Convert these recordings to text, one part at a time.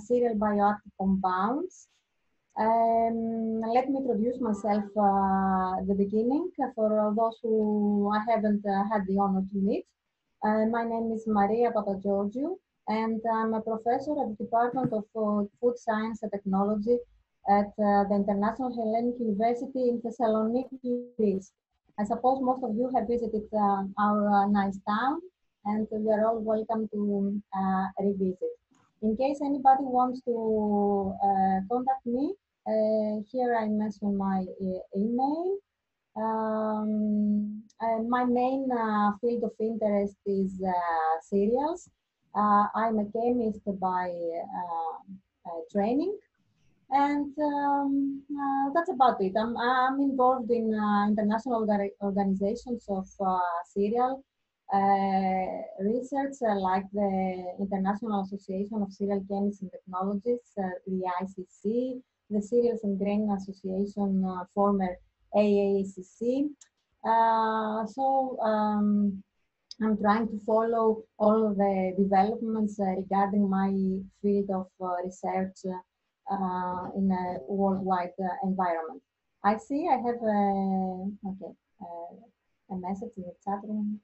cereal bioactive compounds. Um, let me introduce myself uh, at the beginning for those who I haven't uh, had the honor to meet. Uh, my name is Maria Papageorgiou, and I'm a professor at the Department of uh, Food Science and Technology at uh, the International Hellenic University in Thessaloniki, Greece. I suppose most of you have visited uh, our nice town, and you are all welcome to revisit. In case anybody wants to contact me, uh, here I mention my uh, email. Um, my main uh, field of interest is cereals. I'm a chemist by training and um, uh, that's about it. I'm, I'm involved in uh, international organizations of uh, cereal research, like the International Association of Cereal Chemists and Technologists, the ICC, the Cereals and Grain Association, uh, former AACC. Uh, so um, I'm trying to follow all the developments uh, regarding my field of research in a worldwide environment. I see I have a, okay, a message in the chat room.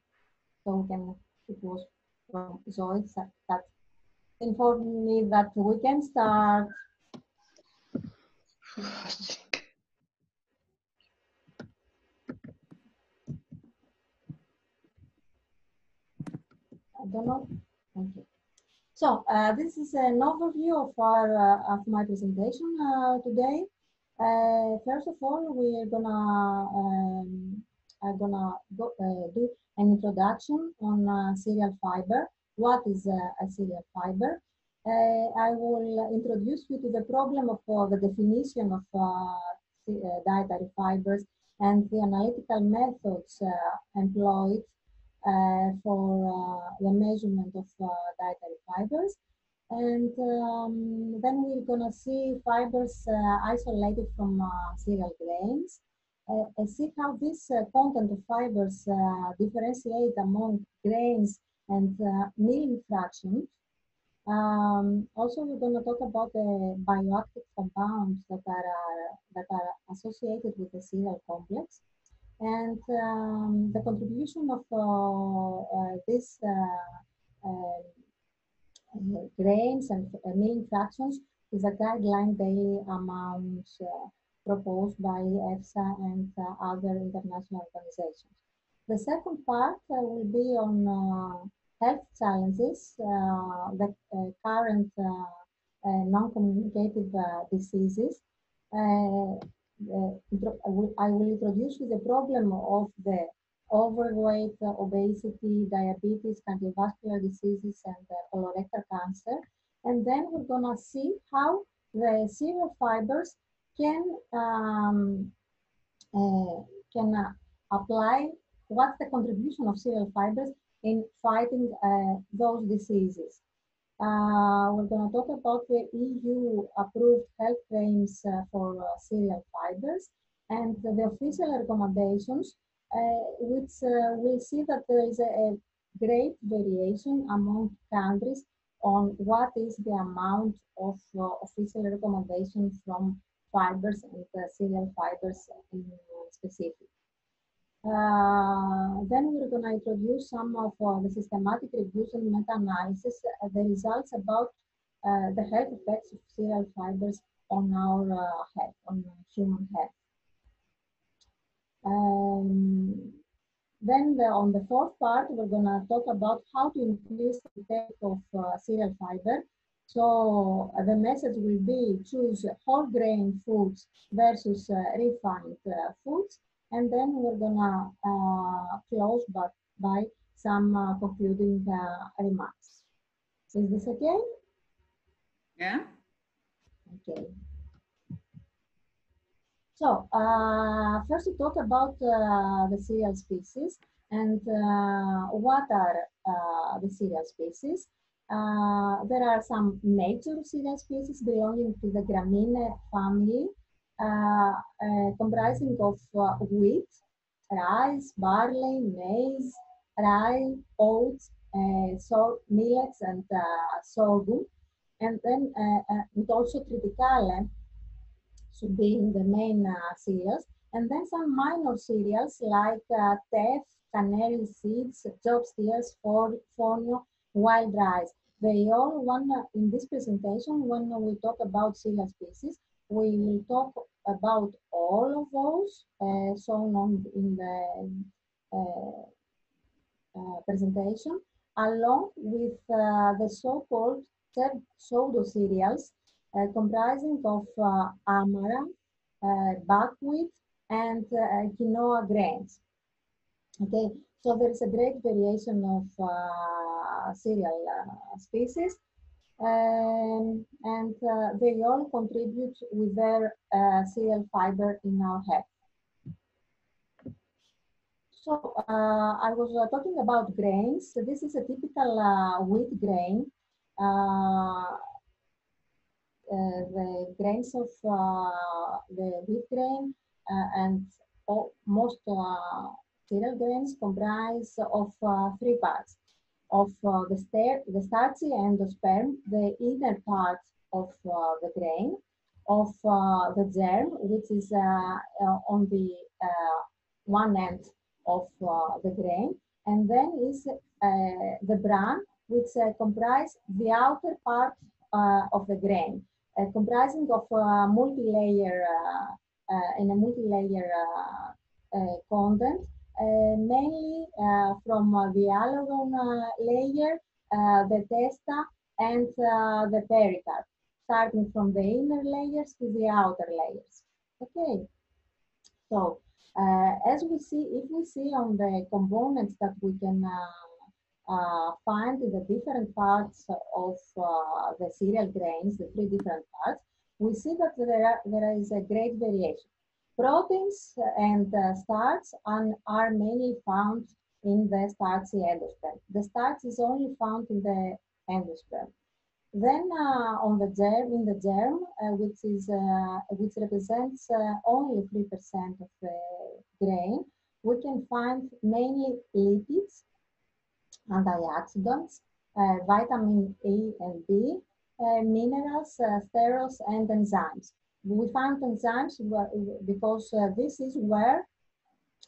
So we can, it was from Zoe that informed me that we can start I don't know. Thank you. So uh, this is an overview of our uh, of my presentation uh, today. Uh, first of all, we're gonna um, I'm gonna go, uh, do an introduction on uh, cereal fiber. What is a cereal fiber? Uh, I will introduce you to the problem of uh, the definition of dietary fibers and the analytical methods employed for the measurement of dietary fibers. And um, then we're gonna see fibers isolated from cereal grains. Uh, see how this uh, content of fibers uh, differentiate among grains and milling fractions um, also, we're going to talk about the bioactive compounds that are, uh, that are associated with the cereal complex. And um, the contribution of uh, uh, these uh, uh, grains and uh, milling fractions is a guideline daily amounts proposed by EFSA and uh, other international organizations. The second part uh, will be on uh, health challenges, uh, the uh, current uh, non-communicative diseases, I will introduce you the problem of the overweight, obesity, diabetes, cardiovascular diseases, and colorectal cancer. And then we're gonna see how the cereal fibers can um, uh, can uh, apply what's the contribution of cereal fibers in fighting uh, those diseases. Uh, we're going to talk about the EU approved health claims uh, for cereal fibers and the official recommendations, which we'll see that there is a, a great variation among countries on what is the amount of uh, official recommendations from fibers and uh, cereal fibers in specific. Uh, then we're going to introduce some of uh, the systematic reviews and meta-analysis, uh, the results about uh, the health effects of cereal fibers on our uh, health, on human health. Um, then the, on the fourth part, we're going to talk about how to increase the intake of cereal fiber. So the message will be choose whole grain foods versus refined foods and then we're gonna uh, close but by some uh, concluding uh, remarks. Is this okay? Yeah. Okay. So uh, first we talk about uh, the cereal species and uh, what are the cereal species. There are some major cereal species belonging to the Gramineae family uh, uh, comprising of uh, wheat, rice, barley, maize, rye, oats, so millets, and sorghum. and then uh, uh, and also triticale should be in the main uh, cereals, and then some minor cereals like uh, teff, canary seeds, Job's tears, fonio, wild rice. They all, one in this presentation, when we talk about cereal species, we will talk about all of those uh, shown on in the uh, uh, presentation, along with uh, the so-called pseudo cereals uh, comprising of uh, amaranth, buckwheat, and quinoa grains. Okay, so there is a great variation of cereal species. Um, and uh, they all contribute with their uh, cereal fiber in our health. So uh, I was uh, talking about grains. So this is a typical uh, wheat grain. Uh, the grains of the wheat grain and all, most cereal grains comprise of uh, three parts of uh, the, the starchy endosperm, the inner part of uh, the grain, of uh, the germ, which is uh, uh, on the one end of the grain, and then is the bran, which comprise the outer part of the grain, comprising of a multi-layer in a multi-layer content uh, mainly uh, from uh, the aleurone layer, the testa, and the pericarp, starting from the inner layers to the outer layers. Okay, so as we see, if we see on the components that we can uh, find in the different parts of uh, the cereal grains, the three different parts, we see that there, are, there is a great variation. Proteins and uh, starch are mainly found in the starchy endosperm. The starch is only found in the endosperm. Then uh, on the germ, in the germ, uh, which is uh, which represents uh, only three percent of the grain, we can find mainly lipids, antioxidants, uh, vitamin A and B, minerals, sterols, and enzymes we found enzymes because uh, this is where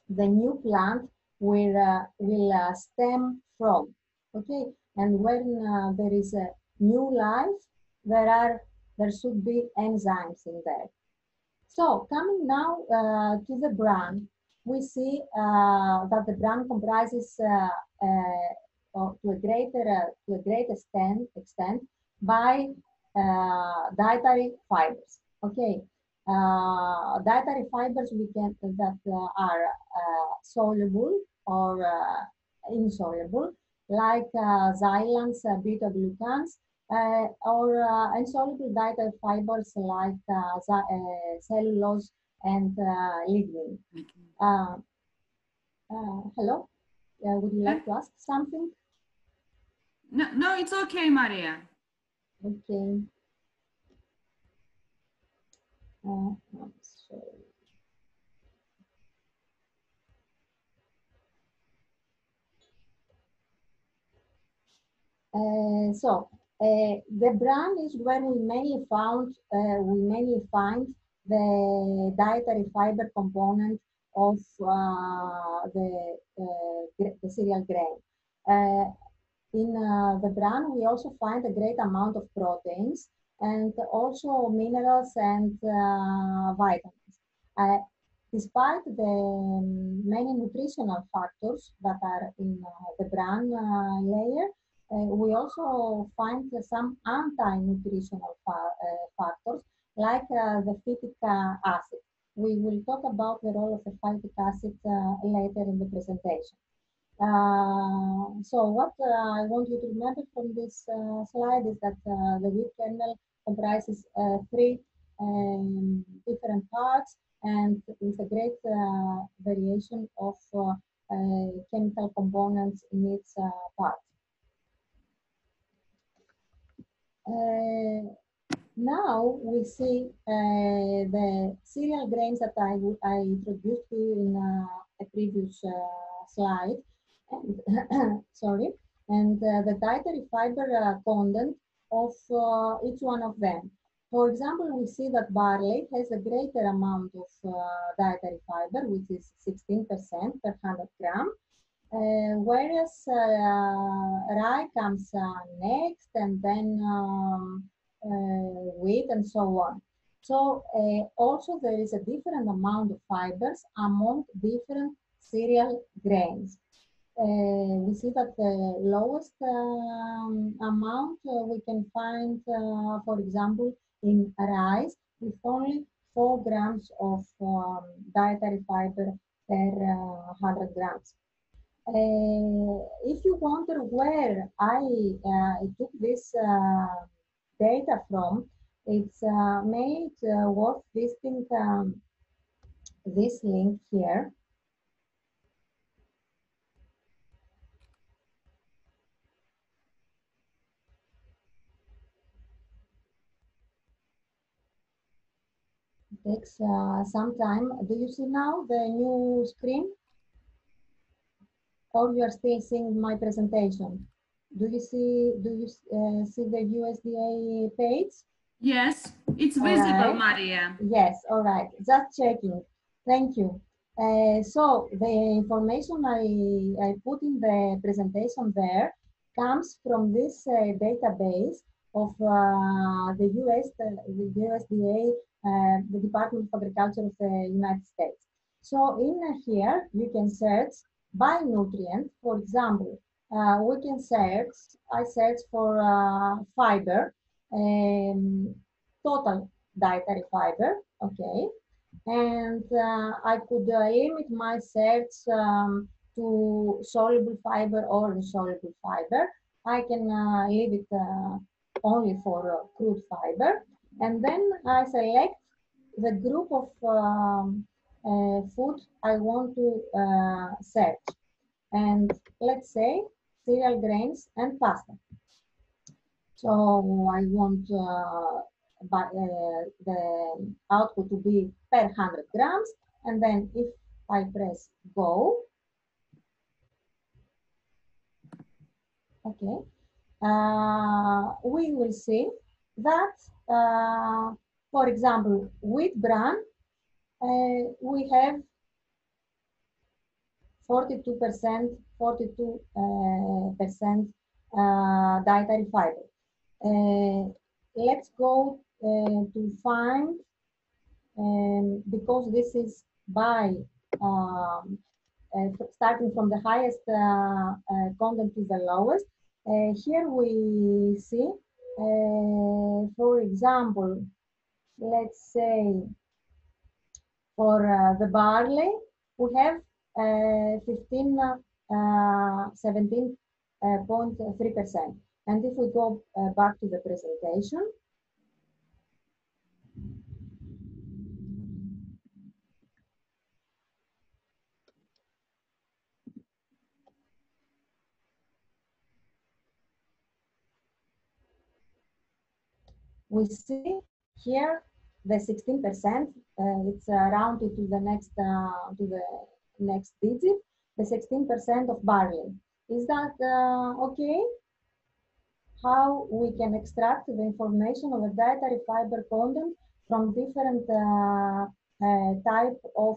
the new plant will, uh, will uh, stem from. Okay, and when uh, there is a new life, there are there should be enzymes in there. So coming now uh, to the bran, we see uh, that the bran comprises to a greater to a great extent extent by dietary fibers. Okay, uh, dietary fibers we can that uh, are uh, soluble or uh, insoluble, like uh, xylans, uh, beta glucans, or insoluble dietary fibers like cellulose and lignin. hello, would you like to ask something? No, no, it's okay, Maria. Okay. Uh, uh, so uh, the bran is where we mainly found uh, we mainly find the dietary fiber component of uh, the uh, the cereal grain. in the bran, we also find a great amount of proteins and also minerals and uh, vitamins. Uh, despite the many nutritional factors that are in uh, the bran layer, we also find some anti-nutritional fa factors like the phytic acid. We will talk about the role of the phytic acid later in the presentation. So what I want you to remember from this slide is that the wheat kernel comprises uh, three um, different parts and with a great uh, variation of uh, chemical components in its parts. now we see uh, the cereal grains that I, I introduced you in uh, a previous uh, slide. Sorry. And the dietary fiber content of uh, each one of them. For example, we see that barley has a greater amount of uh, dietary fiber, which is 16% per 100 gram, uh, whereas uh, rye comes uh, next and then um, uh, wheat and so on. So uh, also there is a different amount of fibers among different cereal grains. Uh, we see that the lowest um, amount uh, we can find, uh, for example, in rice with only 4 grams of um, dietary fiber per 100 grams. Uh, if you wonder where I uh, took this uh, data from, it's made worth visiting um, this link here. Takes uh, some time. Do you see now the new screen? Or you are still seeing my presentation? Do you see, do you uh, see the USDA page? Yes, it's visible, right. Maria. Yes, all right, just checking. Thank you. Uh, so the information I, I put in the presentation there comes from this uh, database of uh, the US, the USDA uh, the Department of Agriculture of the United States. So in here, you can search by nutrient. For example, uh, we can search, I search for uh, fiber, um, total dietary fiber, okay. And uh, I could uh, limit my search um, to soluble fiber or insoluble fiber. I can uh, leave it only for crude fiber. And then I select the group of um, uh, food I want to uh, search. And let's say cereal grains and pasta. So I want uh, by, uh, the output to be per 100 grams. And then if I press go, okay, uh, we will see that, uh, for example, wheat bran, uh, we have 42%, 42 uh, percent uh, dietary fiber. Uh, let's go uh, to find, um, because this is by um, starting from the highest content to the lowest, here we see uh, for example, let's say for uh, the barley, we have uh, 15, 17.3%. and if we go back to the presentation, we see here the 16%, uh, it's uh, rounded to the next uh, to the next digit, the 16% of barley. Is that uh, okay? How we can extract the information of the dietary fiber content from different uh, type of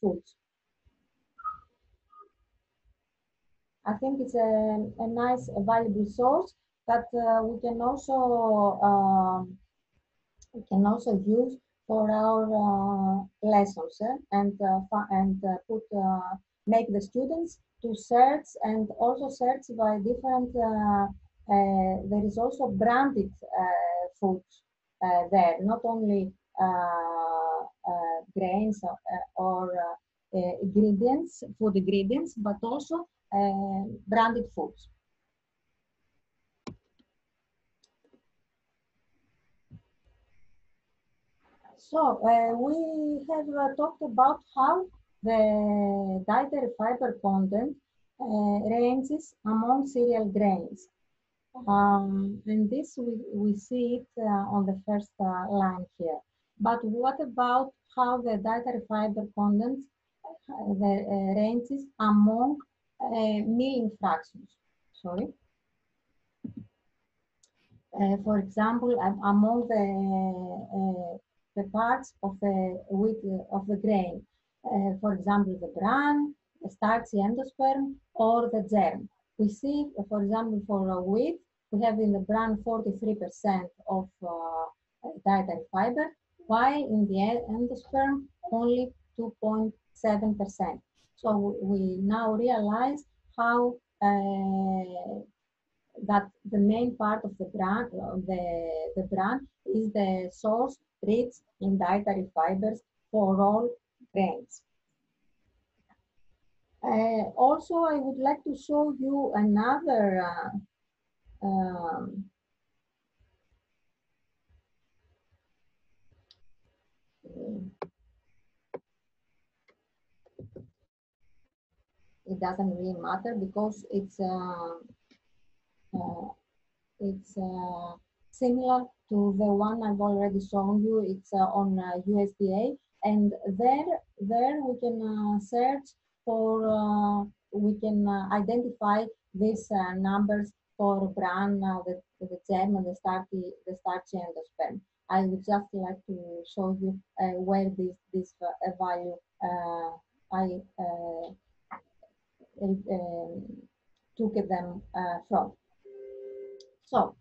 foods? I think it's a, a nice, a valuable source that uh, we can also um, we can also use for our uh, lessons eh? and uh, and uh, put uh, make the students to search and also search by different uh, there is also branded foods there not only grains or, or ingredients food ingredients but also branded foods So uh, we have uh, talked about how the dietary fiber content uh, ranges among cereal grains. Um, and this we, we see it uh, on the first uh, line here. But what about how the dietary fiber content uh, the, ranges among milling fractions? Sorry. uh, for example, am- among the, uh, the parts of the wheat, uh, of the grain. Uh, for example, the bran, the starchy endosperm, or the germ. We see, uh, for example, for uh, wheat, we have in the bran 43% of uh, dietary fiber, while in the endosperm only 2.7%. So we now realize how uh, that the main part of the bran, of the, the bran is the source rich in dietary fibers for all grains. Uh, also, I would like to show you another uh, um, it doesn't really matter because it's uh, uh, it's uh, similar to the one I've already shown you. It's uh, on uh, USDA, and there there we can uh, search for uh, we can uh, identify these uh, numbers for bran, uh, the the germ, and the starchy the starchy endosperm. I would just like to show you uh, where this this uh, value uh, I uh, um, took them uh, from. So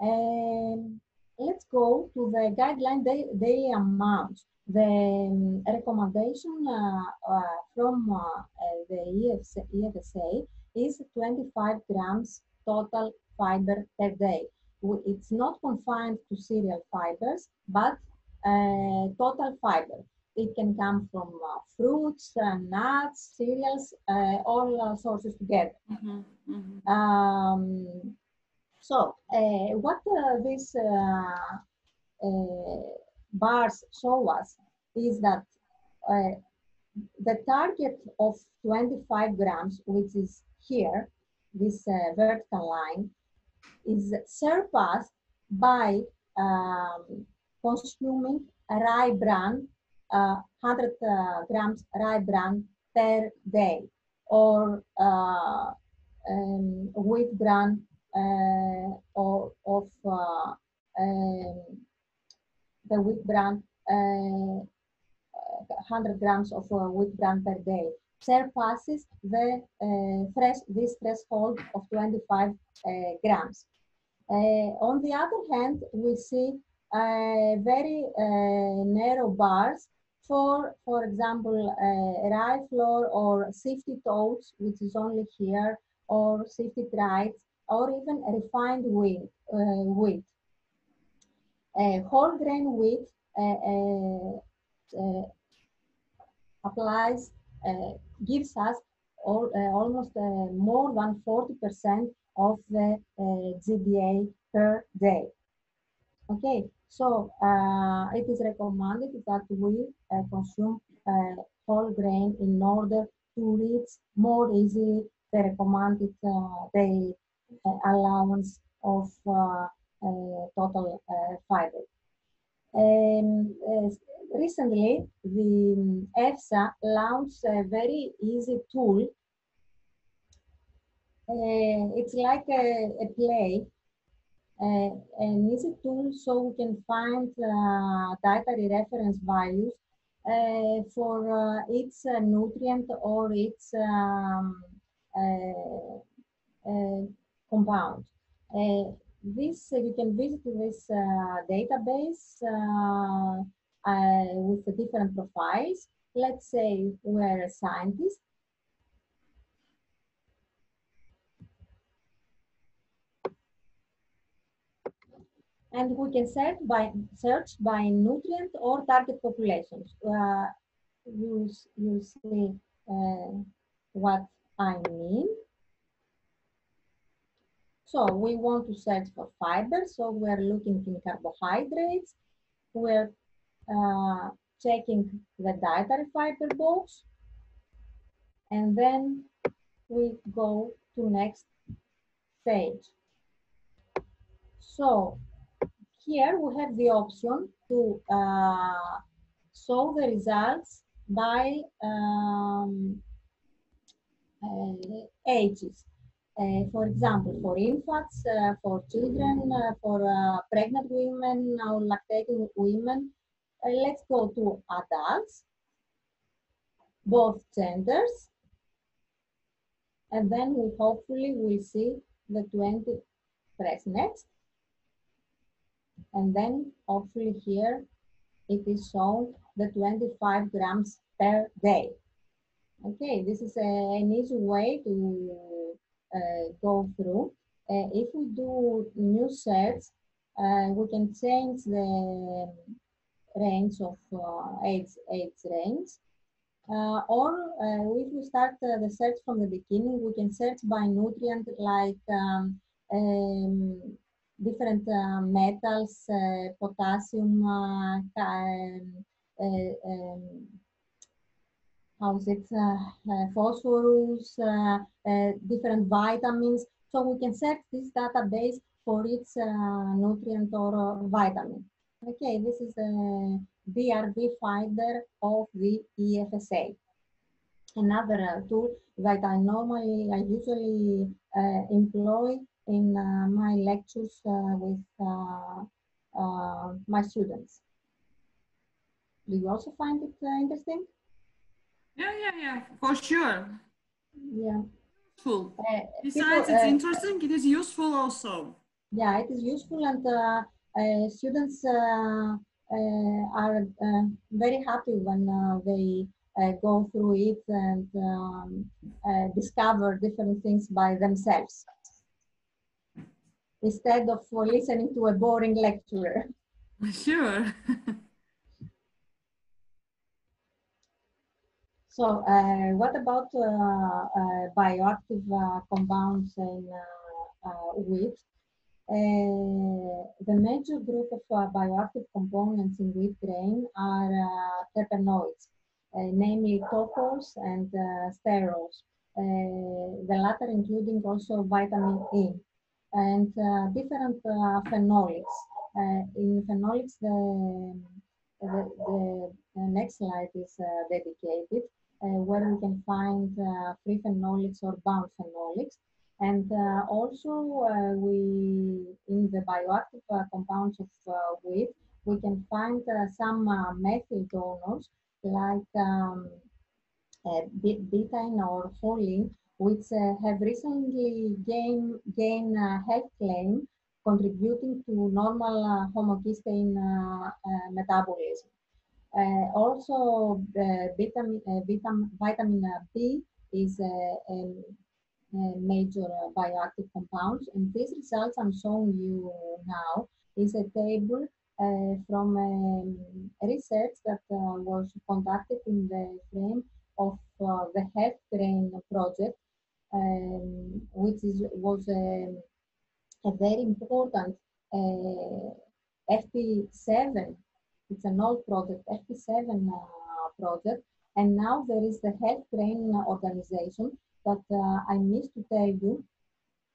um, let's go to the guideline day, daily amount. The um, recommendation uh, uh, from uh, uh, the EFSA, is 25 grams total fiber per day. It's not confined to cereal fibers, but uh, total fiber. It can come from uh, fruits, uh, nuts, cereals, uh, all sources together. Mhm, mhm. Um, so, uh, what uh, these uh, uh, bars show us is that uh, the target of 25 grams, which is here, this uh, vertical line, is surpassed by um, consuming rye bran, uh, 100 uh, grams rye bran per day, or uh, um, wheat bran uh, of uh, um, the wheat bran, uh, 100 grams of uh, wheat bran per day surpasses the uh, this threshold of 25 uh, grams. Uh, on the other hand, we see uh, very uh, narrow bars for, for example, uh, rye flour or sifted oats, which is only here, or sifted rice, or even refined wheat. Uh, wheat. Uh, whole grain wheat uh, uh, uh, applies, gives us all, almost more than 40% of the GDA per day. Okay, so it is recommended that we consume whole grain in order to reach more easily the recommended uh, uh, allowance of uh, total uh, fiber. Um, recently, the EFSA launched a very easy tool. It's like a, a play, uh, an easy tool so we can find uh, dietary reference values uh, for uh, nutrient or its um, compound. This you can visit this uh, database uh, uh, with the different profiles. Let's say we're a scientist. And we can search by search by nutrient or target populations. Uh, you, you see uh, what I mean. So we want to search for fiber. So we're looking in carbohydrates. We're uh, checking the dietary fiber box. And then we go to next page. So here we have the option to uh, show the results by um, uh, ages. Uh, for example, for infants, uh, for children, uh, for pregnant women or lactating women. Let's go to adults, both genders. And then we hopefully will see the 20, press next. And then hopefully here it is shown the 25 grams per day. Okay, this is a, an easy way to go through. Uh, if we do new search, uh, we can change the range of age, age range. Uh, or uh, if we start uh, the search from the beginning, we can search by nutrient like um, um, different metals, potassium, um, um how's it, uh, uh, phosphorus, uh, different vitamins. So we can search this database for its nutrient or vitamin. Okay, this is the DRV finder of the EFSA. Another tool that I normally, I usually employ in uh, my lectures uh, with uh, my students. Do you also find it interesting? Yeah, yeah, yeah, for sure. Yeah. Useful. Uh, Besides, people, uh, it's interesting, it is useful also. Yeah, it is useful and uh, uh students uh, uh, are very happy when they go through it and um, discover different things by themselves instead of listening to a boring lecturer. Sure. So uh, what about uh, uh, bioactive compounds in wheat? the major group of bioactive components in wheat grain are terpenoids, namely tocopherols and sterols. the latter including also vitamin E and uh, different uh, phenolics. Uh, in phenolics, the, the, the, next slide is dedicated. Uh, where we can find uh, free phenolics or bound phenolics. And uh, also uh, we, in the bioactive uh, compounds of uh, wheat, we can find some methyl donors like um, betaine or choline, which have recently gained, gained health claim contributing to normal homocysteine metabolism. Uh, also, uh, vitamin, uh, vitamin, B is a, a, a major bioactive compound. And these results I'm showing you now is a table uh, from um, research that uh, was conducted in the frame of uh, the Health Grain project, um, which is, was a, a very important FP7 it's an old project, FP7 uh, project. And now there is the Health Grain organization that uh, I missed to tell you,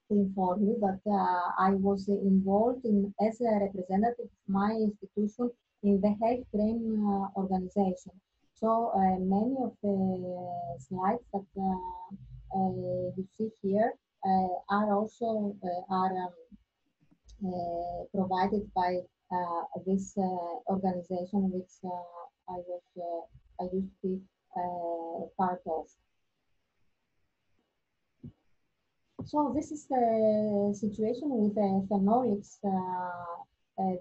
to inform you that uh, I was involved in as a representative of my institution in the Health Grain organization. So many of the slides that you see here are also are um, provided by uh, Uh, this uh, organization which uh, I was uh, I used to be uh, part of. So this is the situation with the phenolics,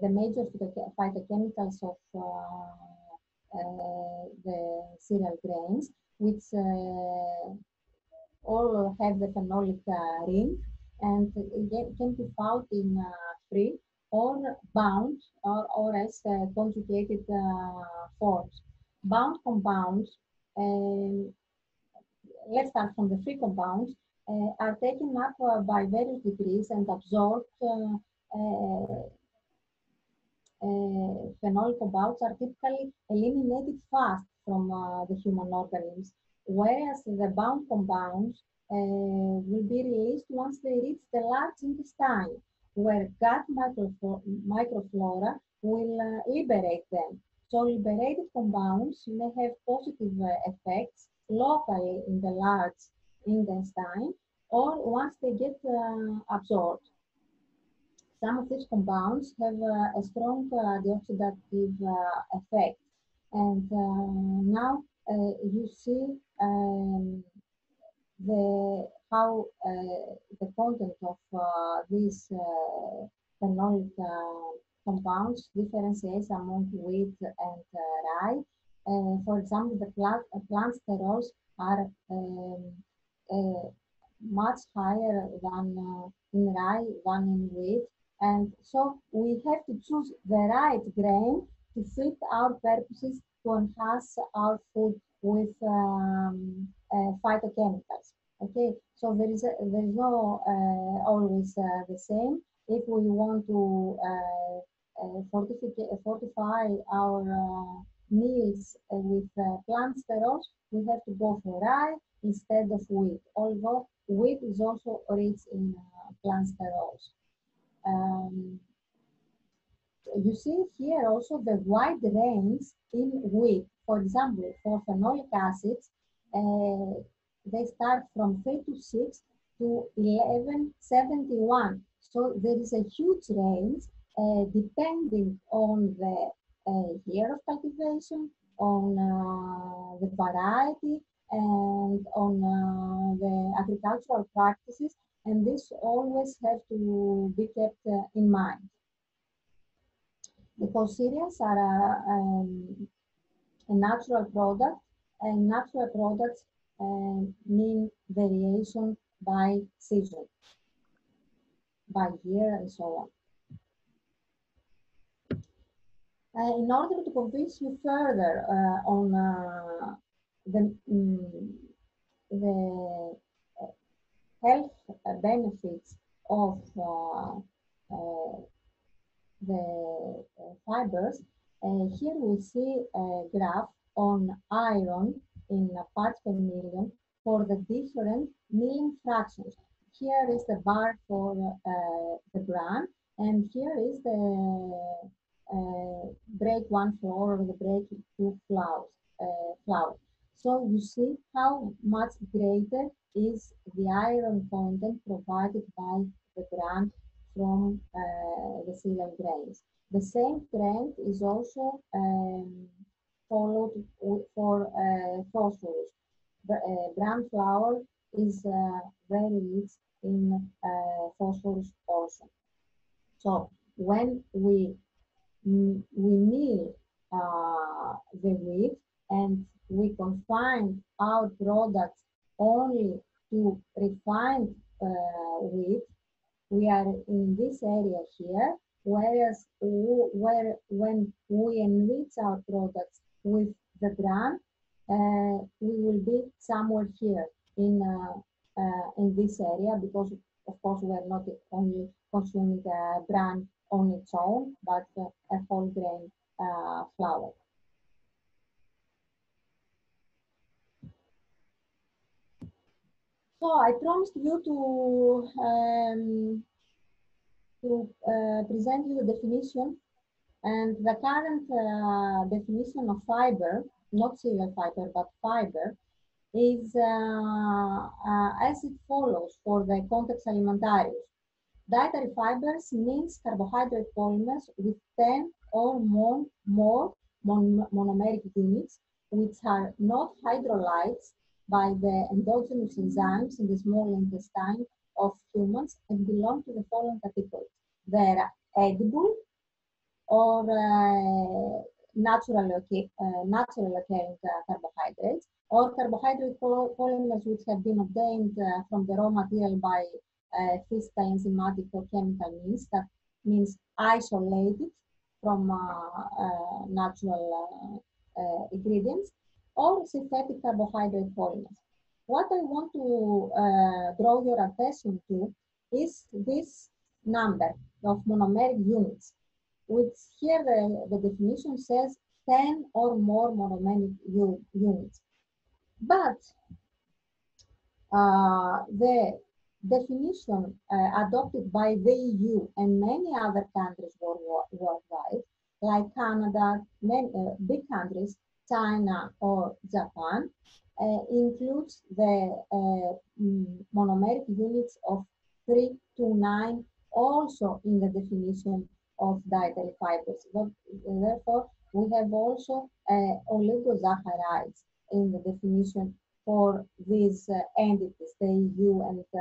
the major phytochemicals of the cereal grains, which all have the phenolic ring and it can be found in free or bound or, or as uh, conjugated uh, forms. Bound compounds, um, let's start from the free compounds, uh, are taken up uh, by various degrees and absorbed. Uh, uh, phenolic compounds are typically eliminated fast from the human organisms, whereas the bound compounds will be released once they reach the large intestine where gut microflora will uh, liberate them. So liberated compounds may have positive uh, effects locally in the large intestine or once they get absorbed. Some of these compounds have a strong antioxidative effect. And now you see um, the how uh, the content of uh, these uh, phenolic compounds differentiates among wheat and rye. for example, the plant, plant sterols are um, much higher than in rye than in wheat. And so we have to choose the right grain to fit our purposes to enhance our food with um, uh, phytochemicals. Okay, so there is a, there is no uh, always uh, the same. If we want to fortify, fortify our meals with plant sterols, we have to go for rye instead of wheat, although wheat is also rich in plant sterols. Um, you see here also the wide range in wheat. For example, for phenolic acids, uh, they start from 3 to 6 to 1171. So there is a huge range uh, depending on the uh, year of cultivation, on uh, the variety, and on uh, the agricultural practices. And this always have to be kept uh, in mind. Because cereals are a, um, a natural product, and natural products um, mean variation by season, by year, and so on. Uh, in order to convince you further uh, on uh, the, um, the uh, health benefits of uh, uh, the fibers, here we see a graph on iron in parts per million for the different milling fractions. Here is the bar for uh, the bran, and here is the uh, break one flour or the break two flours, uh. So you see how much greater is the iron content provided by the bran from uh, the cereal grains. The same trend is also um, followed for uh, phosphorus. Uh, bran flour is uh, very rich in phosphorus also. So when we we mill uh, the wheat and we confine our products only to refined uh, wheat, we are in this area here, whereas where when we enrich our products with the bran, uh, we will be somewhere here in uh, uh, in this area because of course we are not only consuming the bran on its own, but a whole grain flour. So I promised you to um, to uh, present you the definition and the current uh, definition of fiber, not cereal fiber, but fiber, is uh, uh, as it follows for the Codex Alimentarius. Dietary fibers means carbohydrate polymers with 10 or more, more mon monomeric units, which are not hydrolyzed by the endogenous enzymes in the small intestine of humans and belong to the following categories. They're edible, or uh, natural, uh, natural occurring uh, carbohydrates or carbohydrate polymers which have been obtained from the raw material by physical, enzymatic, or chemical means. That means isolated from natural ingredients or synthetic carbohydrate polymers. What I want to uh, draw your attention to is this number of monomeric units which here the, definition says 10 or more monomeric units. But uh, the definition uh, adopted by the EU and many other countries worldwide, like Canada, many, uh, big countries, China or Japan, uh, includes the uh, mm, monomeric units of 3 to 9 also in the definition of dietary fibers. But, therefore, we have also uh, oligosaccharides in the definition for these uh, entities, the EU and uh,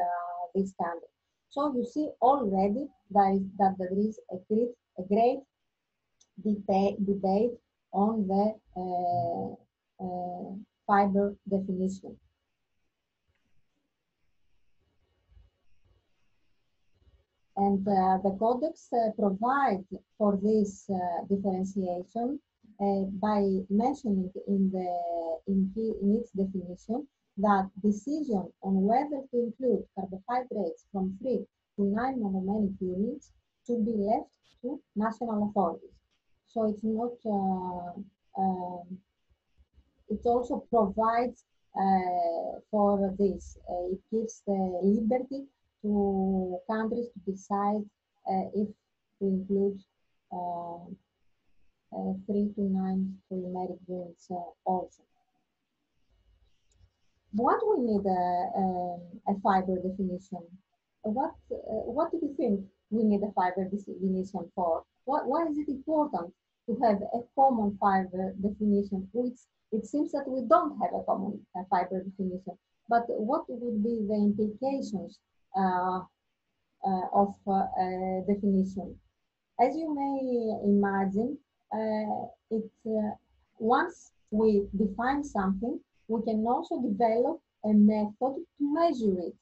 this standard. So you see already that, is, that there is a great, a great debate, debate on the uh, uh, fiber definition. And uh, the codex uh, provides for this uh, differentiation uh, by mentioning in, the, in, in its definition that decision on whether to include carbohydrates from 3 to 9 monomeric units should be left to national authorities. So it's not, uh, um, it also provides uh, for this. Uh, it gives the liberty to countries to decide uh, if to include uh, uh, 3 to 9 polymeric units also. What we need a, um, a fiber definition? What what do you think we need a fiber definition for? What, why is it important to have a common fiber definition, which it seems that we don't have a common fiber definition. But what would be the implications of uh, definition? As you may imagine, uh, it uh, once we define something, we can also develop a method to measure it.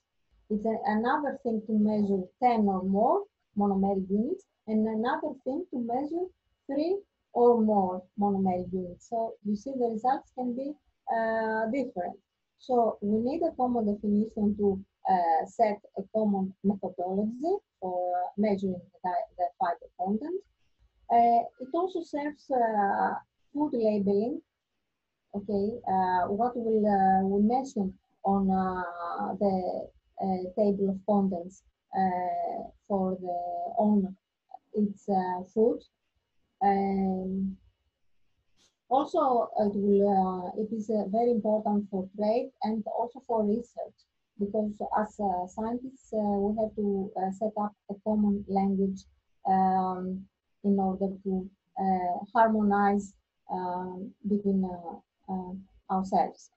It's a, another thing to measure 10 or more monomeric units, and another thing to measure three or more monomeric units. So you see the results can be uh, different. So we need a common definition to uh, set a common methodology for measuring the, the fiber content. Uh, it also serves uh, food labeling okay, uh, what will uh, we mention on uh, the table of contents for the on its food. Um, also, it will it is very important for trade and also for research because as uh, scientists uh, we have to uh, set up a common language um, in order to harmonize um, between uh, ourselves.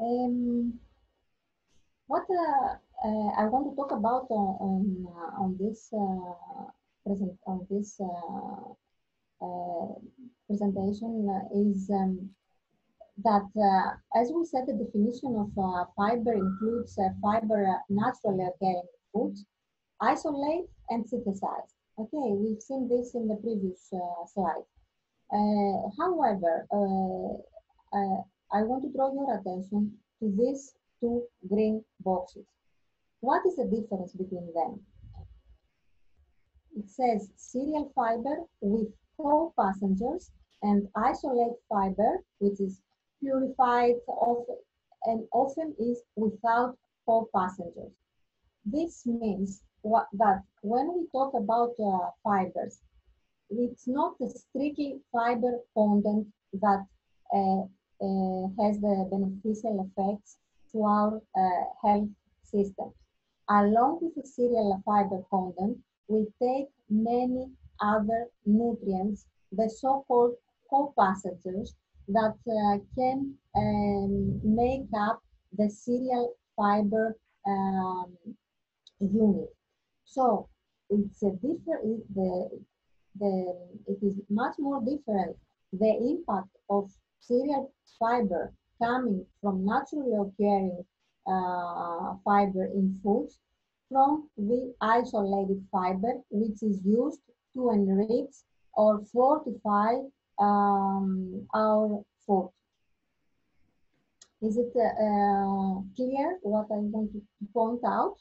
Um, what uh, uh, I want to talk about uh, on uh, on this uh, present on this presentation is um, that as we said, the definition of fiber includes fiber naturally occurring foods isolate and synthesize. Okay, we've seen this in the previous uh, slide. Uh, however, uh, uh, I want to draw your attention to these two green boxes. What is the difference between them? It says cereal fiber with co-passengers and isolate fiber, which is purified often, and often is without co-passengers. This means what, that when we talk about uh, fibers, it's not the strictly fiber content that uh, uh, has the beneficial effects to our uh, health system. Along with the cereal fiber content, we take many other nutrients, the so-called co-passengers, that uh, can um, make up the cereal fiber um, unit. So it's a different, the, the, it is much more different, the impact of cereal fiber coming from naturally occurring uh, fiber in foods from the isolated fiber, which is used to enrich or fortify um, our food. Is it uh, clear what I want to point out?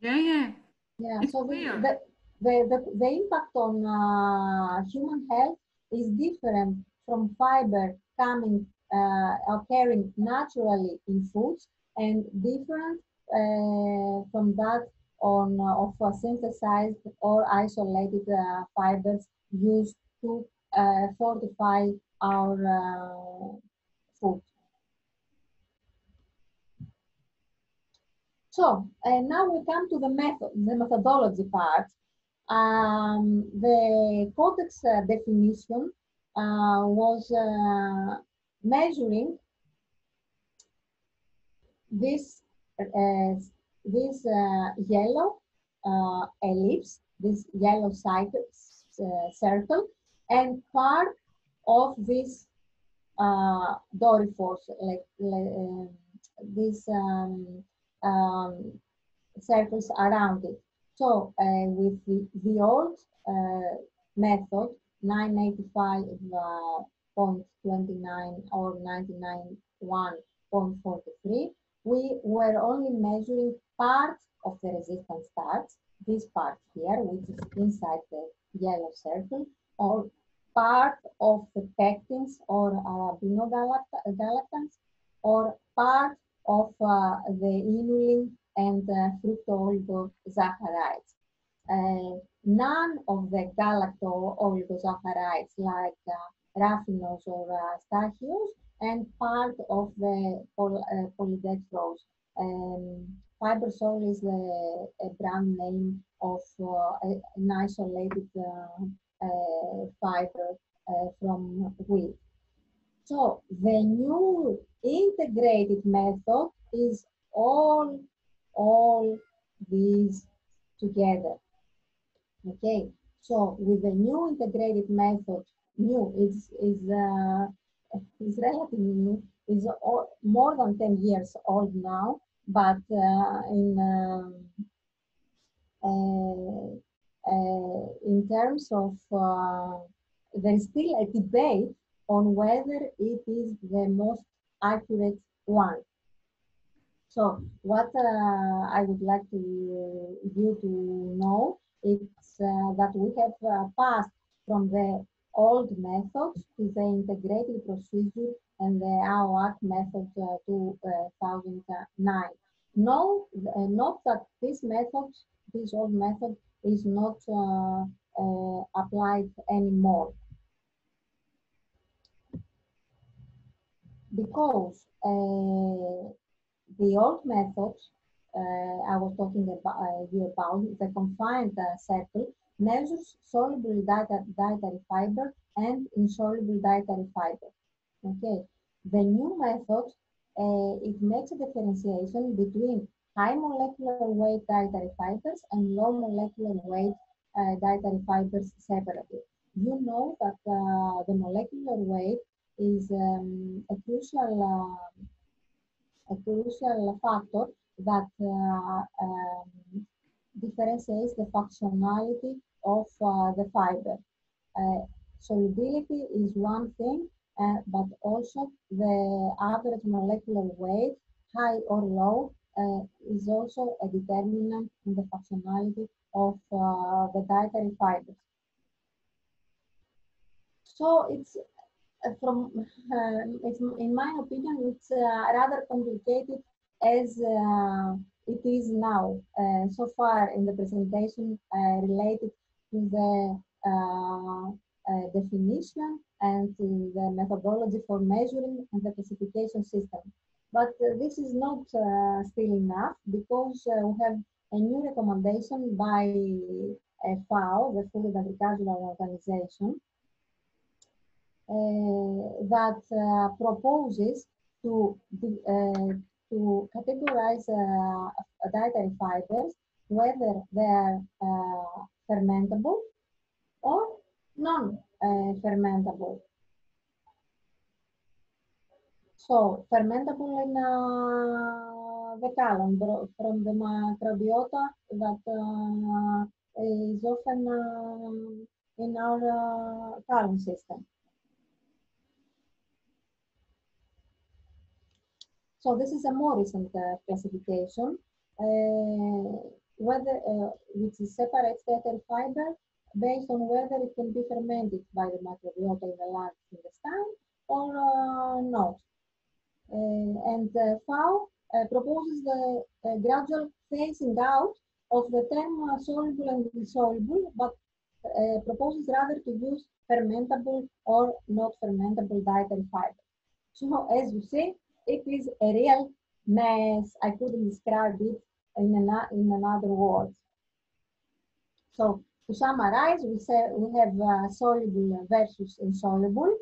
Yeah, yeah. Yeah, it's so the, the, the, the impact on uh, human health is different from fiber coming, uh, occurring naturally in foods and different uh, from that on of synthesized or isolated fibers used to fortify our food. So uh, now we come to the method, the methodology part. Um, the codex uh, definition uh, was uh, measuring this uh, this uh, yellow ellipse, this yellow cycle, circle, and part of this uh, doryphos, like, like this um, um, circles around it. So uh, with the, the old uh, method, 985.29 uh, or 99.1.43, we were only measuring part of the resistant starch, this part here, which is inside the yellow circle, or part of the pectins or arabinogalactans, or part of uh, the inulin and uh, fructooligosaccharides. Uh, none of the galacto-oligosaccharides like uh, raffinose or uh, stachyose and part of the poly uh, polydextrose. Um, Fibersol is a brand name of uh, an isolated fiber from wheat. So the new integrated method is all, all these together. Okay, so with the new integrated method, new is is uh, is relatively new, is all, more than 10 years old now, but uh, in uh, uh, in terms of there is still a debate on whether it is the most accurate one. So what uh, I would like to you to know is uh, that we have uh, passed from the old methods to the integrated procedure and the AOAC method uh, 2009. No, uh, not that this method, this old method is not uh, applied anymore. because uh, the old method uh, I was talking about, uh, you about, the confined circle, measures soluble dietary fiber and insoluble dietary fiber. Okay, the new method, uh, it makes a differentiation between high molecular weight dietary fibers and low molecular weight uh, dietary fibers separately. You know that uh, the molecular weight is um, a crucial uh, a crucial factor that uh, um, differentiates the functionality of uh, the fiber. Solubility is one thing, but also the average molecular weight, high or low, uh, is also a determinant in the functionality of the dietary fibers. So it's from uh, it's, in my opinion, it's uh, rather complicated as uh, it is now. so far in the presentation related to the definition and the methodology for measuring and the classification system. But uh, this is not uh, still enough because uh, we have a new recommendation by FAO, the Food and Agricultural Organization, uh, that uh, proposes to, uh, to categorize dietary fibers, whether they are fermentable or non-fermentable. So, fermentable in uh, the colon from the microbiota that uh, is often uh, in our uh, colon system. So this is a more recent uh, classification, uh, whether uh, which separates dietary fiber based on whether it can be fermented by the microbiota in the large intestine or uh, not. Uh, and uh, FAO proposes the gradual phasing out of the term soluble and insoluble, but proposes rather to use fermentable or not fermentable dietary fiber. So as you see, it is a real mess. I couldn't describe it in, an, in another words. So to summarize, we say we have uh, soluble versus insoluble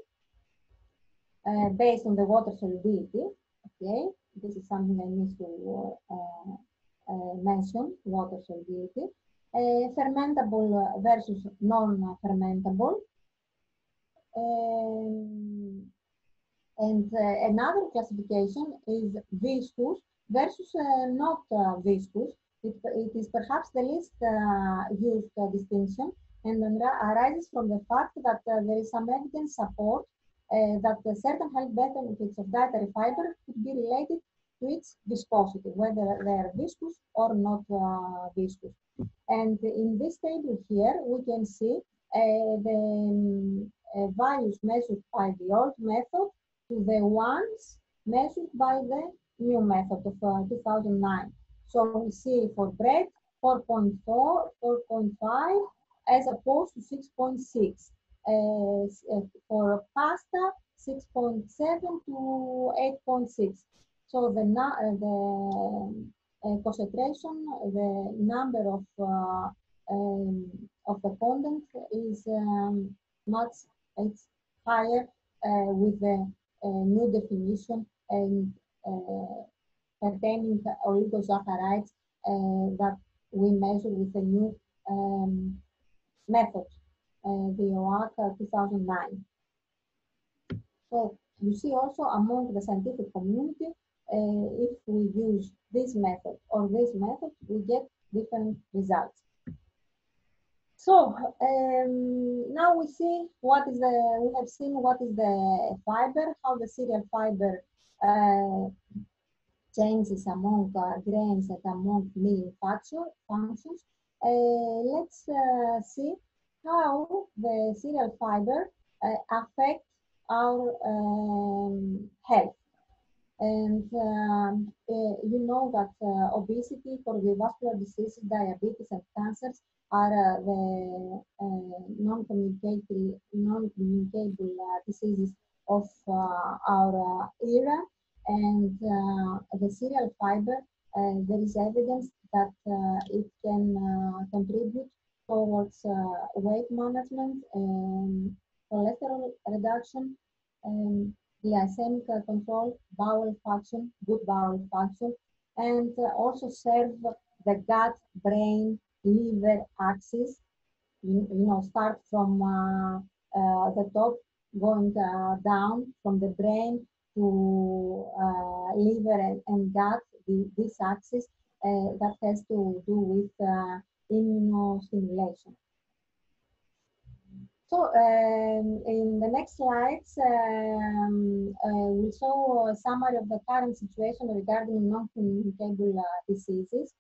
uh, based on the water solubility. Okay, this is something I need to uh, uh mention, water solubility. Uh, fermentable versus non-fermentable. Um, and uh, another classification is viscous versus not viscous. It, it is perhaps the least used distinction and arises from the fact that there is some evidence support uh, that certain health benefits of dietary fiber could be related to its viscosity, whether they are viscous or not uh, viscous. And in this table here, we can see uh, the um, values measured by the old method to the ones measured by the new method of 2009. So we see for bread 4.4, 4.5 as opposed to 6.6. Uh, uh, for pasta 6.7 to 8.6. So the, uh, concentration, the number of um, of the content is um, much it's higher uh, with the uh, new definition and uh, pertaining oligosaccharides that we measure with the new um, method the OAC 2009. So you see also among the scientific community, uh, if we use this method or this method, we get different results. So um, now we see what is the, we have seen what is the fiber, how the cereal fiber uh, changes among uh, grains and among milling fractions. Uh, let's uh, see how the cereal fiber affect our um, health. And um, you know that obesity, cardiovascular diseases, diabetes, and cancers are uh, the uh, non-communicable non-communicable uh, diseases of our era. And the cereal fiber, there is evidence that it can contribute towards uh, weight management, and cholesterol reduction, and glycemic control, bowel function, good bowel function, and uh, also serve the gut, brain, liver axis. You, you know, start from uh, uh, the top, going uh, down from the brain to uh, liver and, and gut, the, this axis that has to do with immunostimulation. So um, in the next slides, um, uh, we show a summary of the current situation regarding non-communicable uh, diseases.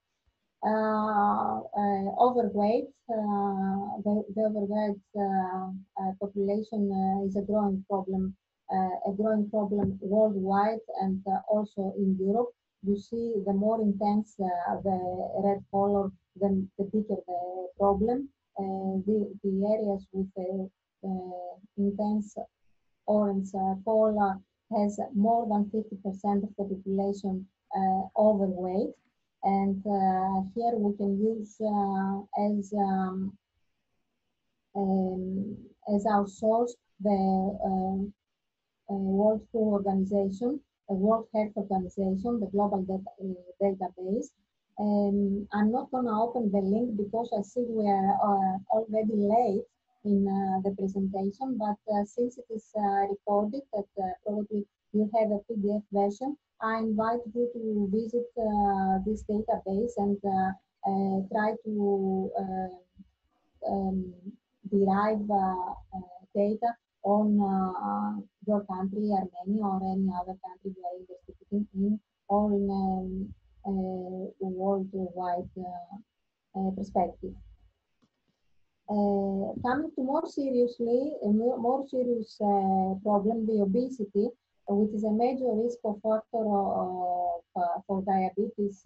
Uh, uh overweight, uh, the, the, overweight uh, population is a growing problem, a growing problem worldwide and also in Europe. You see the more intense the red color the, the bigger the problem. Uh, the, the areas with the uh, intense orange uh, color has more than 50% of the population overweight. And here we can use as um, um, as our source the um, uh, World Food Organization, the World Health Organization, the global data, uh, database, um, I'm not going to open the link because I see we are uh, already late in uh, the presentation, but uh, since it is uh, recorded that uh, probably you have a PDF version, I invite you to visit uh, this database and try to um, derive data on your country, Armenia, or any other country you are interested in, or in a worldwide uh, uh, perspective. Uh, coming to more seriously, a more serious uh, problem, the obesity, which is a major risk factor uh, of, uh, for diabetes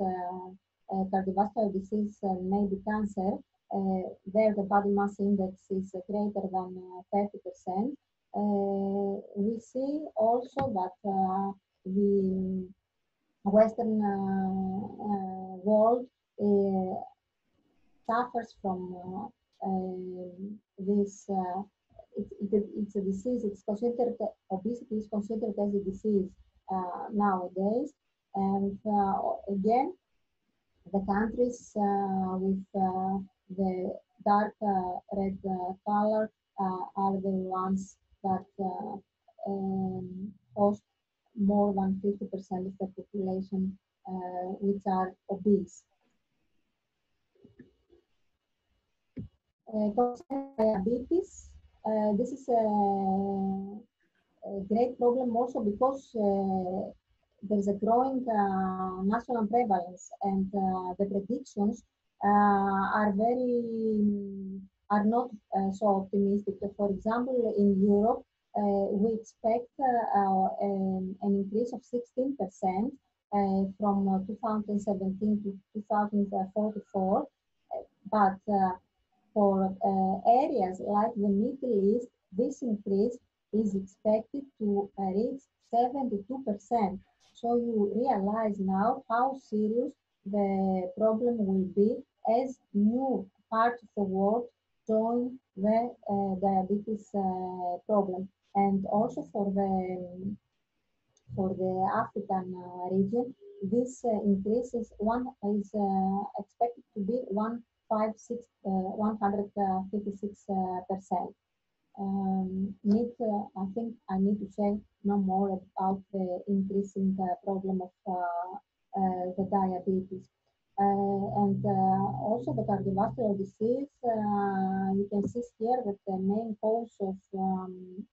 cardiovascular disease may be cancer, there the body mass index is greater than 30%. Uh, we see also that uh, the Western uh, world suffers from this it, it, it's a disease, it's considered, obesity is considered as a disease uh, nowadays. And uh, again, the countries uh, with the dark red color are the ones that um, host more than 50% of the population which are obese. Uh, diabetes, uh, this is a, a, great problem also because uh, there's a growing uh, national prevalence and uh, the predictions uh, are very are not uh, so optimistic. For example, in Europe, uh, we expect uh, an, um, an, increase of 16% uh, from 2017 to 2044, but for uh, areas like the Middle East, this increase is expected to uh, reach 72%. So you realize now how serious the problem will be as new parts of the world join the uh, diabetes uh, problem. And also for the for the African uh, region, this uh, increase is one is expected to be one five, six, uh, 156 uh, percent. Um, need, uh, I think I need to say no more about the increasing problem of the diabetes. Uh, and uh, also the cardiovascular disease, uh, you can see here that the main cause of um,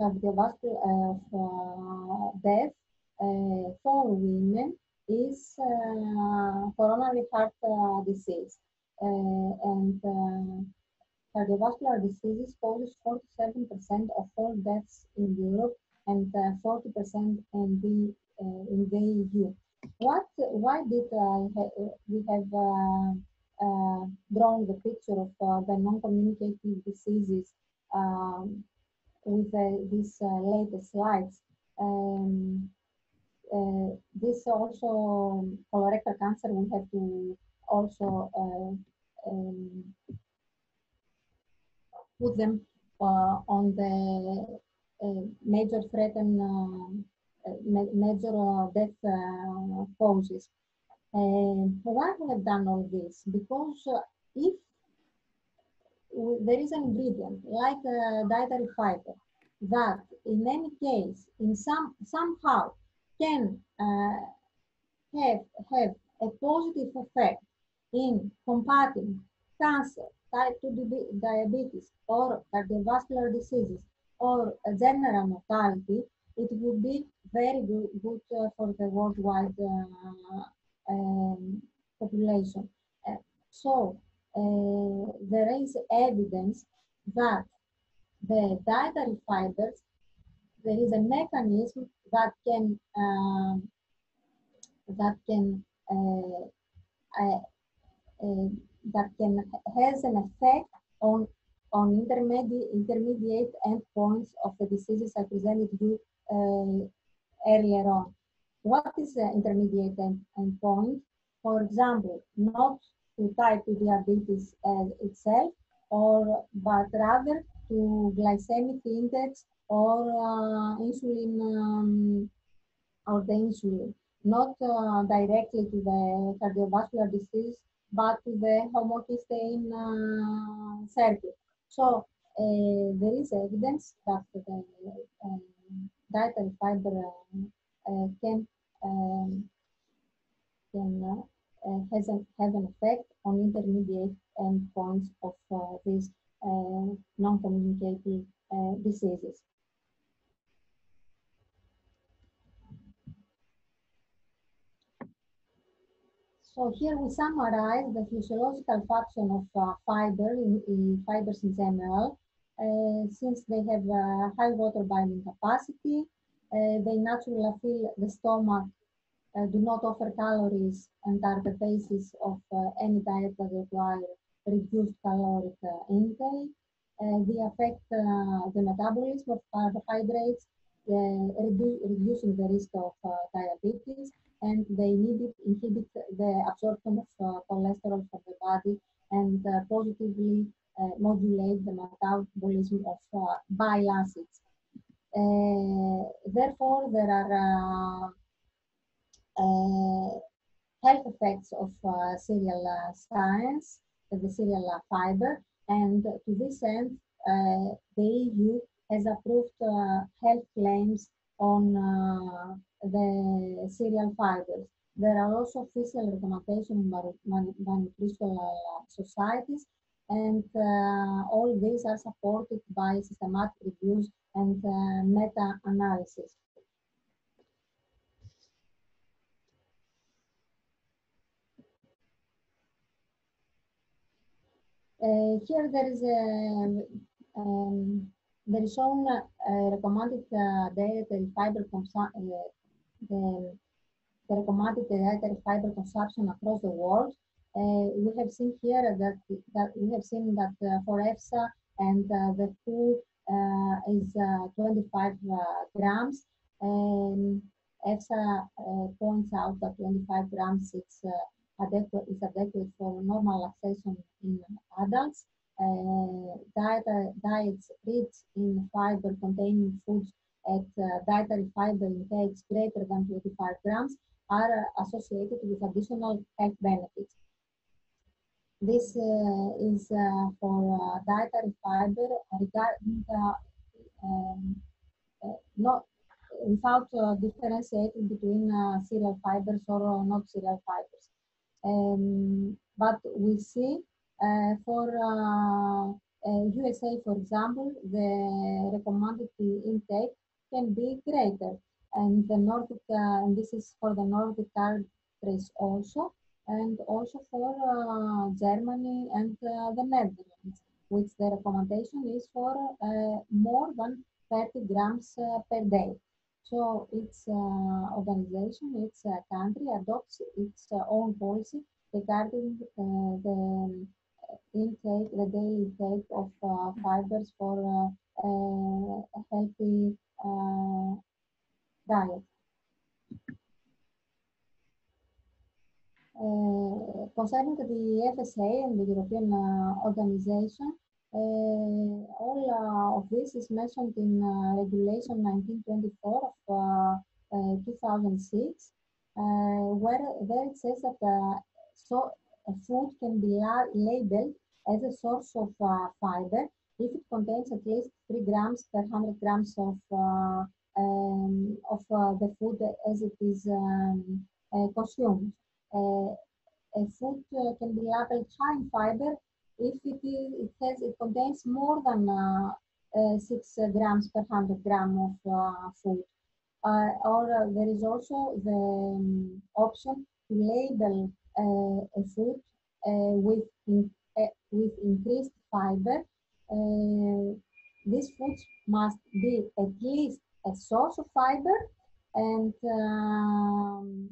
cardiovascular of death for women is uh, coronary heart uh, disease. Uh, and cardiovascular diseases causes 47% of all deaths in Europe and 40% in the in the EU. What? Why did ha we have uh, drawn the picture of uh, the non-communicative diseases um, with uh, these latest slides? Um, uh, this also colorectal cancer we have to also uh, um, put them uh, on the uh, major threatened uh, major death causes. why we have done all this? Because if there is an ingredient like dietary fiber that in any case in some somehow can uh, have, have a positive effect in combating cancer, type 2 diabetes, or cardiovascular diseases, or general mortality, it would be very good, good uh, for the worldwide uh, um, population. Uh, so there is evidence that the dietary fibers, there is a mechanism that can um, that can uh, uh, uh, that can has an effect on on intermediate intermediate endpoints of the diseases I presented you uh, earlier on. What is the intermediate end, endpoint? For example, not to type 2 diabetes itself, or but rather to glycemic index or uh, insulin um, or the insulin, not uh, directly to the cardiovascular disease, but to the homocysteine uh, circuit. So uh, there is evidence that the um, dietary fiber uh, can um, can uh, has an, have an effect on intermediate endpoints of these non-communicative diseases. So here we summarize the physiological function of uh, fiber in, in, fibers in general. Uh, since they have a high water binding capacity, uh, they naturally fill the stomach uh, do not offer calories and are the basis of any diet that require reduced caloric intake. they affect the metabolism of carbohydrates, redu reducing the risk of diabetes, and they inhibit the absorption of cholesterol from the body and positively modulate the metabolism of bile acids. Uh, therefore, there are uh, health effects of uh, cereal uh, science, the cereal fiber, and to this end, the EU has approved health claims on the cereal fibers. There are also official recommendations by nutritional societies, and uh, all these are supported by systematic reviews and uh, meta-analysis. Uh, here there is a um, there is shown uh, recommended uh, dietary fiber consumption, the, the, recommended dietary fiber consumption across the world. Uh, we have seen here that that we have seen that uh, for EFSA and the full is 25 grams. Um, EFSA points out that 25 grams is adequate, is adequate for normal laxation in adults. Uh, diet, uh, diets rich in fiber containing foods at uh, dietary fiber intakes greater than 25 grams are uh, associated with additional health benefits. This uh, is uh, for dietary fiber regarding um, not without differentiating between cereal fibers or not cereal fibers. Um, but we see uh, for USA, uh, for example, the recommended intake can be greater. And the Nordic, uh, and this is for the Nordic countries also, and also for uh, Germany and uh, the Netherlands, which the recommendation is for uh, more than 30 grams per day. So its uh, organization, its uh, country adopts its uh, own policy regarding the intake, the daily intake of fibers for a healthy diet. Uh, concerning the EFSA and the European uh, organization, uh, all uh, of this is mentioned in uh, Regulation 1924 of 2006, where there it says that so a food can be labeled as a source of fiber if it contains at least 3 grams per 100 grams of uh, um, of uh, the food as it is um, uh, consumed. A food can be labeled high in fiber if it is, it has, it contains more than uh, uh, six grams per hundred gram of uh, food. or there is also the um, option to label a food with in, with increased fiber. these foods must be at least a source of fiber and um,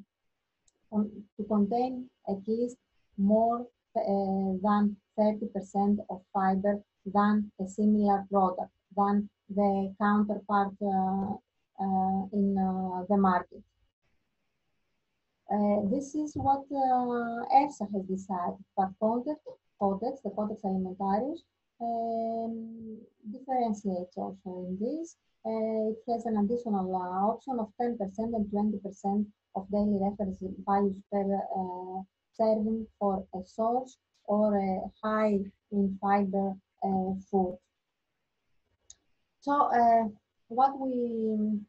to contain at least more uh, than 30% of fiber than a similar product, than the counterpart uh, uh, in the market. this is what EFSA has decided, but Codex, Codex the Codex Alimentarius, um, differentiates also in this. Uh, it has an additional uh, option of 10% and 20% of daily reference values per uh, serving for a source or a high in fiber uh, food. So uh, what we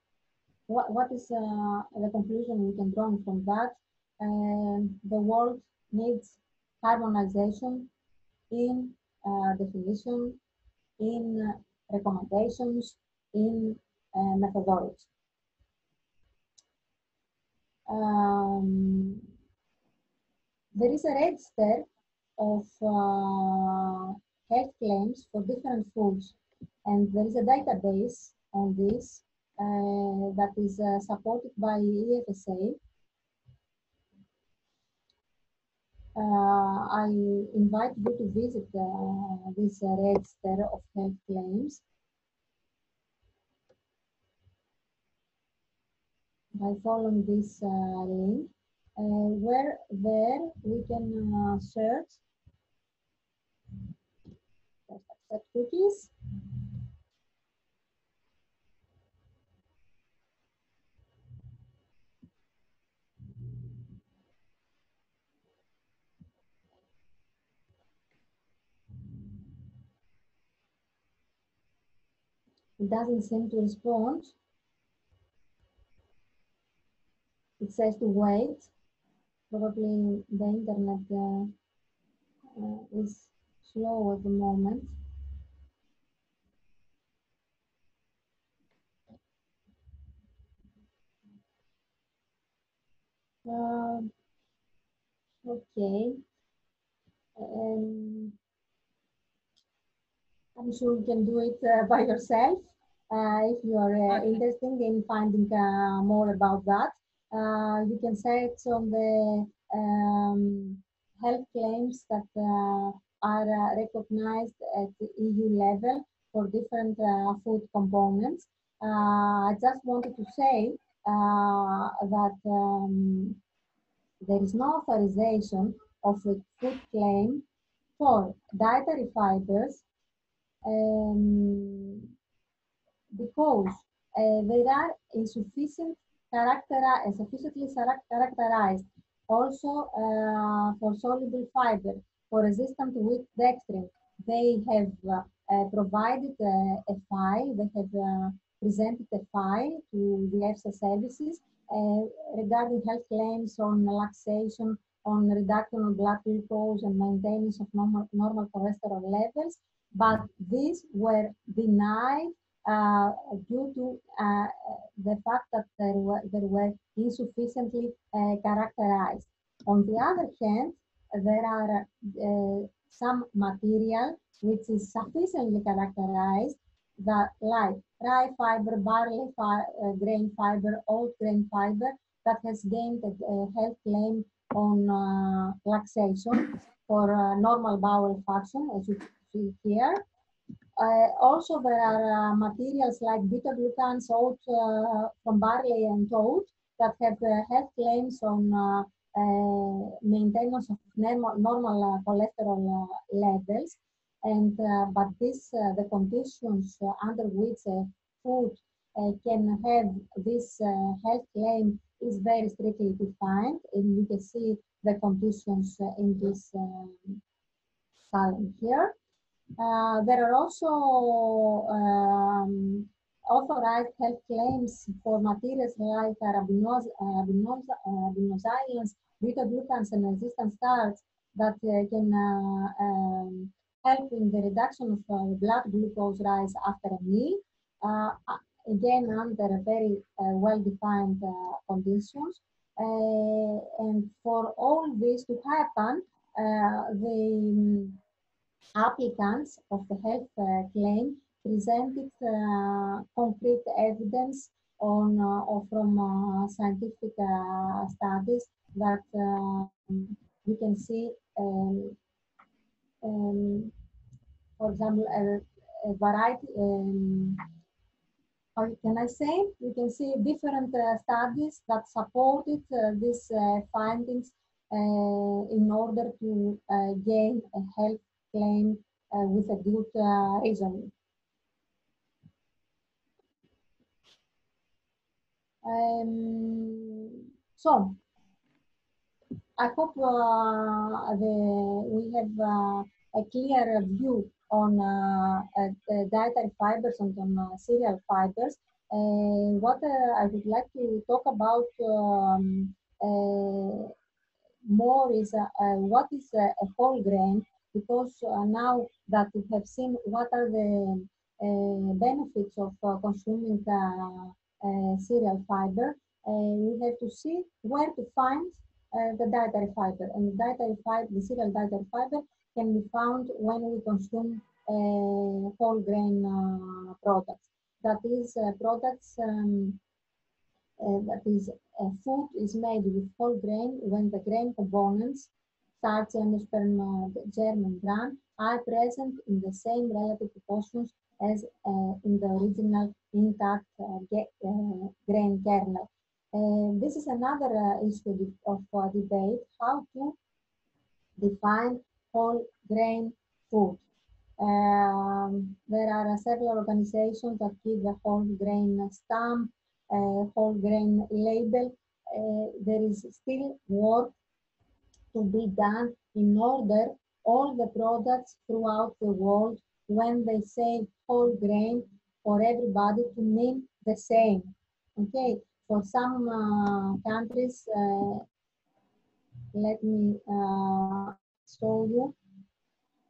what, what is uh, the conclusion we can draw from that? Um, the world needs harmonization in uh, definition, in recommendations, in uh, methodology um, there is a register of uh, health claims for different foods and there is a database on this uh, that is uh, supported by EFSA. Uh, I invite you to visit uh, this register of health claims by following this uh, link, uh, where there we can uh, search cookies. It doesn't seem to respond. It says to wait. Probably the internet uh, uh, is slow at the moment. Uh, okay. Um, I'm sure you can do it uh, by yourself uh, if you are uh, interested in finding uh, more about that. Uh, you can search on the um, health claims that uh, are uh, recognized at the EU level for different food components. I just wanted to say that um, there is no authorization of a food claim for dietary fibers um, because uh, there are insufficient characterized, sufficiently characterized also uh, for soluble fiber for resistant wheat dextrin. They have uh, provided uh, a file, they have uh, presented a file to the EFSA services uh, regarding health claims on relaxation, on reduction of blood glucose and maintenance of normal, normal cholesterol levels, but these were denied uh, due to uh, the fact that there were, there were insufficiently uh, characterized. On the other hand, there are some material which is sufficiently characterized that like rye fiber, barley fi uh, grain fiber, oat grain fiber that has gained a, health claim on uh, laxation for uh, normal bowel function, as you see here. Uh, also, there are uh, materials like beta glucans, oat uh, from barley and oat that have uh, health claims on uh, uh, maintenance of normal, normal cholesterol levels. And but this the conditions under which food can have this health claim is very strictly defined, and you can see the conditions in this um, column here. Uh, there are also um, authorized health claims for materials like arabinoxylans, beta-glucans, and resistant starch that uh, can uh, um, help in the reduction of uh, blood glucose rise after a meal. Uh, again, under very uh, well-defined conditions. and for all this to happen, the applicants of the health uh, claim presented uh, concrete evidence on uh, or from scientific studies that you can see um, um, for example, a, a variety, um, can I say? You can see different uh, studies that supported uh, these uh, findings in order to gain a health claim uh, with a good uh, reason. Um, so, I hope uh, the, we have uh, a clear view on uh, uh, dietary fibers and on cereal fibers. what I would like to talk about um, more is what is a whole grain because uh, now that we have seen what are the uh, benefits of uh, consuming cereal fiber, we have to see where to find the dietary fiber. And the dietary fiber, the cereal dietary fiber can be found when we consume whole grain products. That is products um, uh, that is uh, food is made with whole grain when the grain components starch, endosperm, germ, and bran are present in the same relative proportions as uh, in the original intact uh, uh, grain kernel. this is another issue of debate, how to define whole grain food. Um, there are several organizations that give the whole grain stamp, uh, whole grain label. Uh, there is still work to be done in order all the products throughout the world when they say whole grain for everybody to mean the same. Okay, for some uh, countries, uh, let me uh, show you.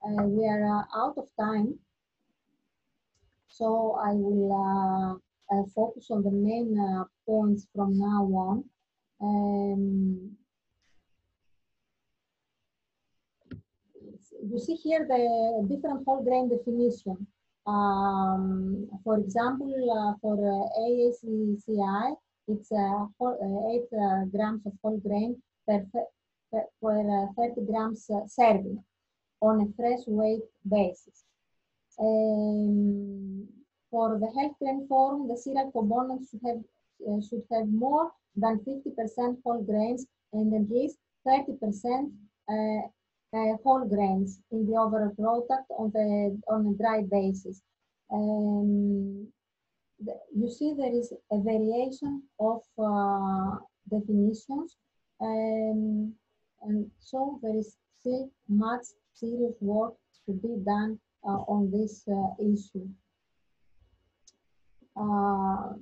Uh, we are uh, out of time, so I will uh, focus on the main points from now on. Um, you see here the different whole grain definition. Um, for example, uh, for uh, AACCI, it's uh, four, 8 grams of whole grain per, per, per 30 grams serving on a fresh weight basis. Um, for the HEALTHGRAIN Forum, the cereal components should have, uh, should have more than 50% whole grains and at least 30% uh, uh, whole grains in the overall product on the on a dry basis. Um, the, you see there is a variation of uh, definitions um, and so there is still much serious work to be done uh, on this uh, issue. Uh,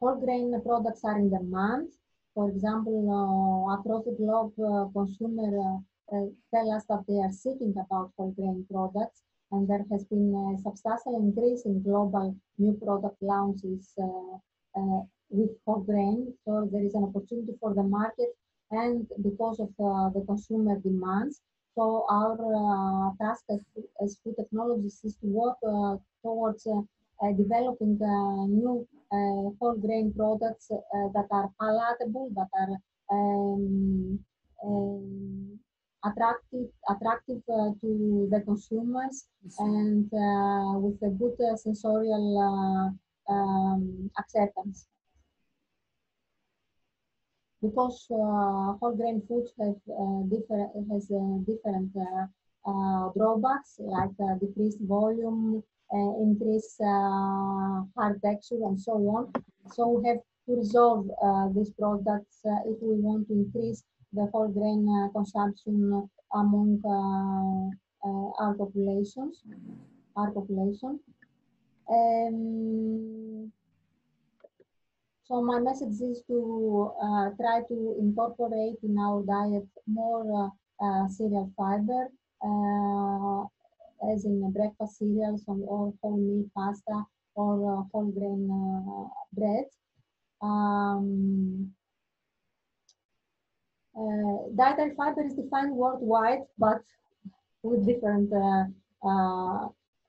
whole grain products are in demand. For example, uh, across the globe, uh, consumer uh, tell us that they are seeking about whole grain products, and there has been a substantial increase in global new product launches with whole grain. So there is an opportunity for the market and because of uh, the consumer demands. So our uh, task as, as food technologists is to work uh, towards developing new whole grain products that are palatable, that are um, um, attractive attractive uh, to the consumers and uh, with a good uh, sensorial um, acceptance because uh, whole grain foods have uh, different has uh, different drawbacks like decreased volume, increased hard texture, and so on. So we have to resolve these products if we want to increase the whole grain consumption among our populations, our population. Um, so my message is to uh, try to incorporate in our diet more uh, uh, cereal fiber, uh, as in breakfast cereals or whole meal pasta or uh, whole grain uh, bread. Um, dietary fiber is defined worldwide, but with different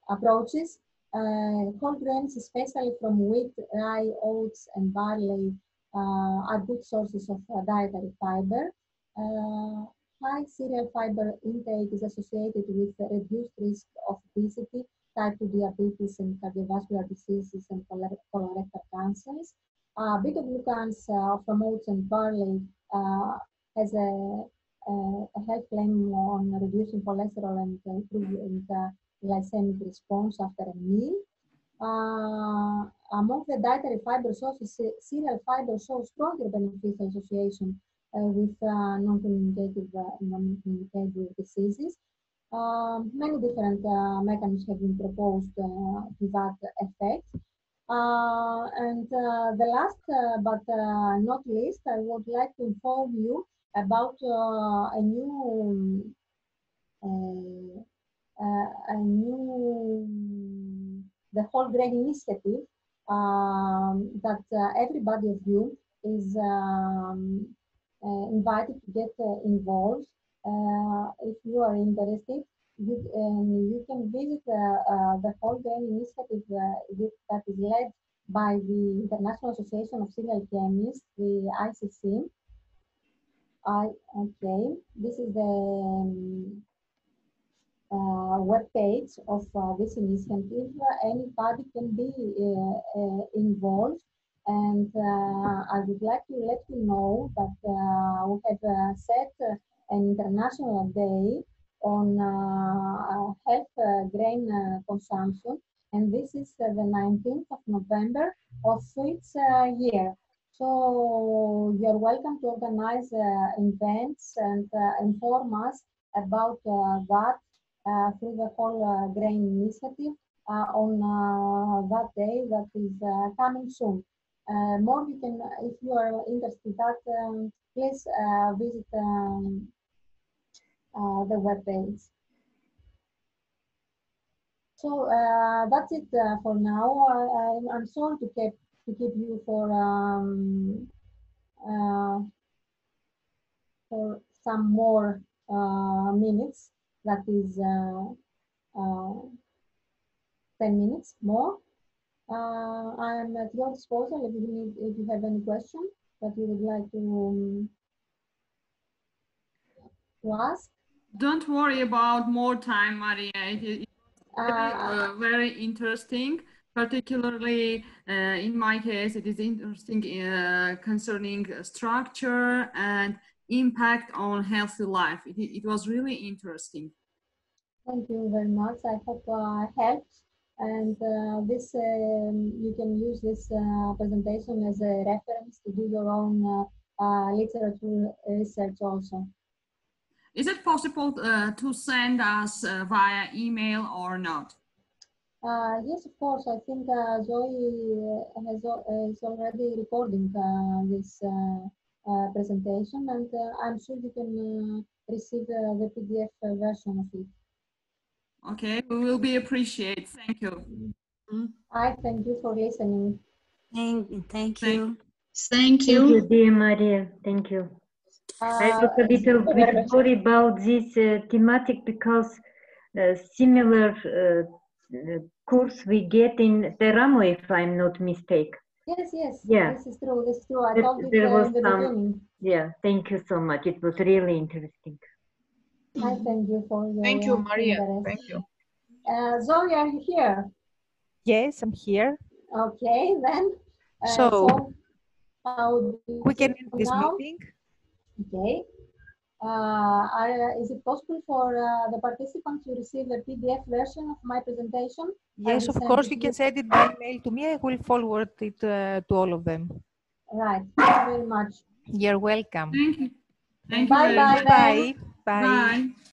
approaches. Uh, whole grains, especially from wheat, rye, oats, and barley, uh, are good sources of uh, dietary fiber. Uh, high cereal fiber intake is associated with reduced risk of obesity, type 2 diabetes, and cardiovascular diseases and colorectal cancers. Uh, beta-glucans uh, from oats and barley has a, a, a health claim on reducing cholesterol and improving glycemic response after a meal. Uh, among the dietary fiber sources, cereal fiber shows stronger beneficial association uh, with uh, non-communicative uh, non-communicative diseases. Um, many different uh, mechanisms have been proposed uh, to that effect. and the last but not least, I would like to inform you about a new um, uh, a new, the whole grain initiative um, that uh, everybody of you is um, uh, invited to get involved. if you are interested, you, um, you can visit the whole grain initiative that is led by the International Association of Cereal Chemists, the ICC. I, okay, this is the um, uh, web page of uh, this initiative. Anybody can be uh, uh, involved. And uh, I would like to let you know that uh, we have set an international day on health grain consumption. And this is the 19th of November of uh, year. So you're welcome to organize uh, events and uh, inform us about uh, that through the whole grain initiative on that day that is coming soon. More you can, if you are interested in that, um, please visit um, the web page. So uh, that's it uh, for now. I, I'm, I'm sorry to keep to keep you for um, uh, for some more uh, minutes. That is uh, uh, 10 minutes more. Uh, I am at your disposal if you need, if you have any question that you would like to, um, to ask. Don't worry about more time, Maria. It, it, very, Uh, uh, very interesting. Particularly uh, in my case, it is interesting uh, concerning structure and impact on healthy life. It, it was really interesting. Thank you very much. I hope uh, helped. And uh, this, um, you can use this uh, presentation as a reference to do your own uh, uh, literature research also. Is it possible uh, to send us uh, via email or not? Uh, yes, of course. I think uh, Zoe has al- is already recording uh, this uh, uh, presentation, and uh, I'm sure you can uh, receive uh, the PDF version of it. Okay, we will be appreciated. Thank you. I thank you for listening. Thank, thank Thank- you. Thank Thank you, you. dear Maria. Thank you. I Uh, was a little bit worried about this uh, thematic because uh, similar uh, uh, course we get in Teramo, if I'm not mistaken. yes, yes, Yeah. this is true. This is true. I There- told it there was in the some- beginning. Yeah, thank you so much. It was really interesting. I thank you for your Thank you, Maria. interest. Thank you. Uh, Zoe, are you here? Yes, I'm here. Okay, then. uh, So, how do We can end this now? meeting. Okay. Uh, are, is it possible for uh, the participants to receive a PDF version of my presentation? Yes, of course, you can send it by email to me. I will forward it uh, to all of them. Right. Thank you very much. You're welcome. Thank you. Thank you. Bye bye. Bye. Bye. Bye.